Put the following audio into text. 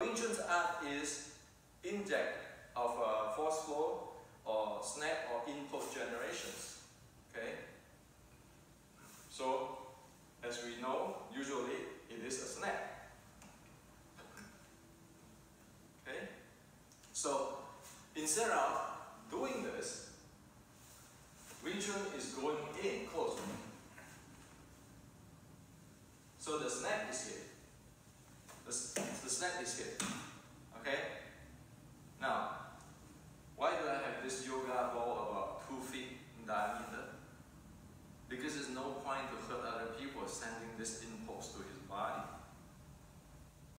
Wing Chun's art is inject of uh, force flow or snap or input generations. Okay. So as we know, usually it is a snap. Okay. So instead of doing this, Wing Chun is going in close. So the snap is here slightly shift. Okay? Now, why do I have this yoga ball about 2 feet in diameter? Because there's no point to hurt other people sending this